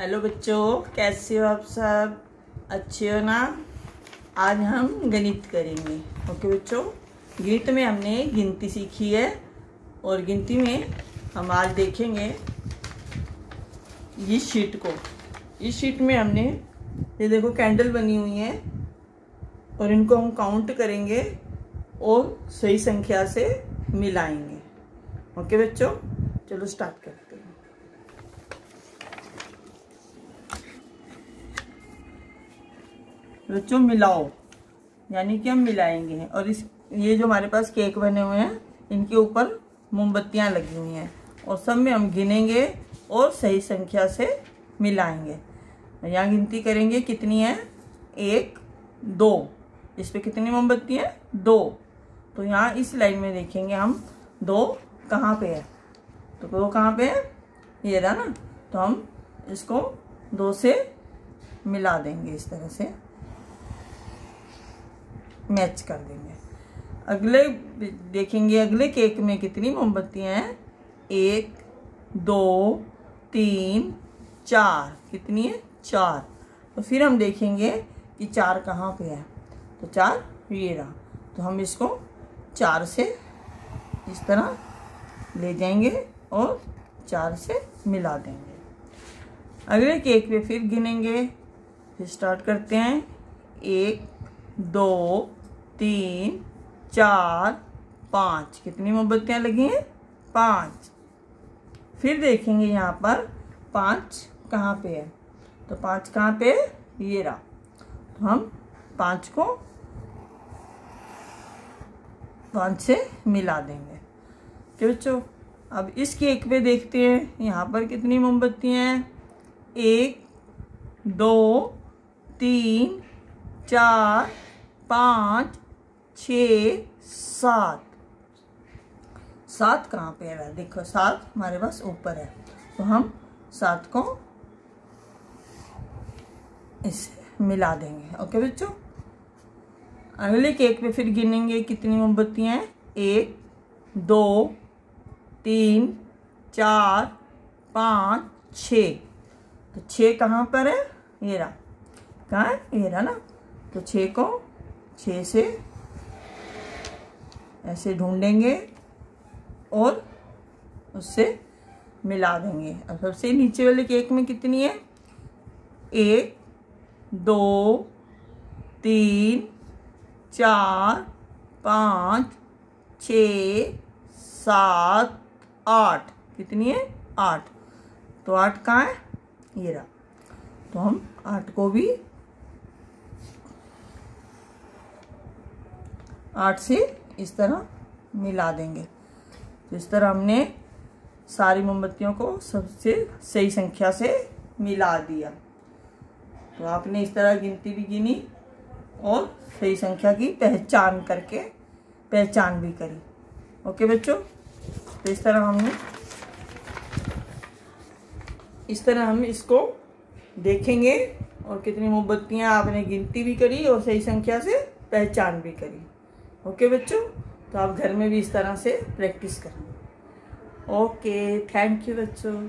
Hello बच्चों, कैसे हो आप सब? अच्छे हो ना? आज हम गणित करेंगे। ओके बच्चों, गणित में हमने गिनती सीखी है और गिनती में हम आज देखेंगे इस शीट को। इस शीट में हमने, ये देखो कैंडल बनी हुई है और इनको हम काउंट करेंगे और सही संख्या से मिलाएँगे। ओके बच्चों, चलो स्टार्ट करते हैं बच्चों मिलाओ। यानी कि हम मिलाएँगे और इस, ये जो हमारे पास केक बने हुए हैं, इनके ऊपर मोमबत्तियाँ लगी हुई हैं। और सब में हम गिनेंगे और सही संख्या से मिलाएँगे। यहाँ गिनती करेंगे कितनी है? एक, दो। इस पर कितनी मोमबत्ती है? दो। तो यहाँ इस लाइन में देखेंगे हम, दो कहाँ पे है? तो दो कहाँ पे है? ये रहा ना? तो हम इसको दो से मिला देंगे इस तरह से। मैच कर देंगे। अगले देखेंगे अगले केक में कितनी मोमबत्तियाँ हैं? एक, दो, तीन, चार। कितनी है? चार। तो फिर हम देखेंगे कि चार कहाँ पे है। तो चार, ये रहा। तो हम इसको चार से इस तरह ले जाएँगे और चार से मिला देंगे। अगले केक पे फिर गिनेंगे। फिर स्टार्ट करते हैं। एक, दो तीन, चार, पाँच। कितनी मोमबत्तियाँ लगी हैं? पाँच। फिर देखेंगे यहाँ पर पाँच कहाँ पे है। तो पाँच कहाँ पे है? ये रहा। तो हम पाँच को पाँच से मिला देंगे। तो बच्चों? अब इस केक पे देखते हैं। यहाँ पर कितनी मोमबत्तियाँ हैं? एक, दो, तीन, चार, पाँच छ, सात। सात कहाँ पे है? देखो, सात हमारे पास ऊपर है। तो हम सात को इसे मिला देंगे। ओके बच्चों? अगले केक पे फिर गिनेंगे कितनी मोमबत्तियाँ हैं? एक, दो, तीन, चार, पाँच, छ। तो छ कहाँ पर है? ये रहा। कहाँ है? ये रहा ना। तो छ को छ से ऐसे ढूंढेंगे और उससे मिला देंगे। अब सबसे नीचे वाले केक में कितनी है? एक, दो, तीन, चार, पाँच, छ, सात, आठ। कितनी है? आठ। तो आठ कहाँ है? ये रहा। तो हम आठ को भी आठ से इस तरह मिला देंगे। तो इस तरह हमने सारी मोमबत्तियों को सबसे सही संख्या से मिला दिया। तो आपने इस तरह गिनती भी गिनी और सही संख्या की पहचान करके पहचान भी करी। ओके बच्चों? तो इस तरह हमने इस तरह हम इसको देखेंगे और कितनी मोमबत्तियाँ आपने गिनती भी करी और सही संख्या से पहचान भी करी। ओके बच्चों? तो आप घर में भी इस तरह से प्रैक्टिस करें। ओके थैंक यू बच्चों।